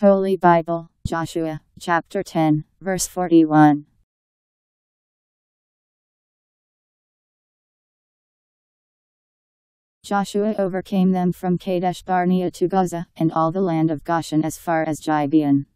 Holy Bible, Joshua, chapter 10, verse 41. Joshua overcame them from Kadesh Barnea to Gaza, and all the land of Goshen as far as Gibeon.